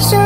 so